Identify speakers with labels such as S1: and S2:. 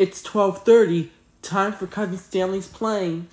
S1: It's 12.30. Time for Cousin Stanley's plane.